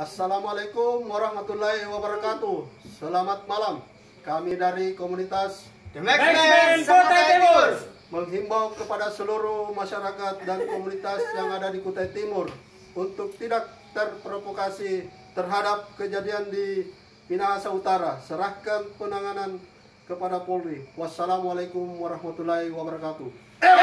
Assalamualaikum warahmatullahi wabarakatuh. Selamat malam. Kami dari komunitas The Maxman Kota Timur. menghimbau kepada seluruh masyarakat dan komunitas yang ada di Kutai Timur untuk tidak terprovokasi terhadap kejadian di Minahasa Utara. Serahkan penanganan kepada Polri. Wassalamualaikum warahmatullahi wabarakatuh. Eh,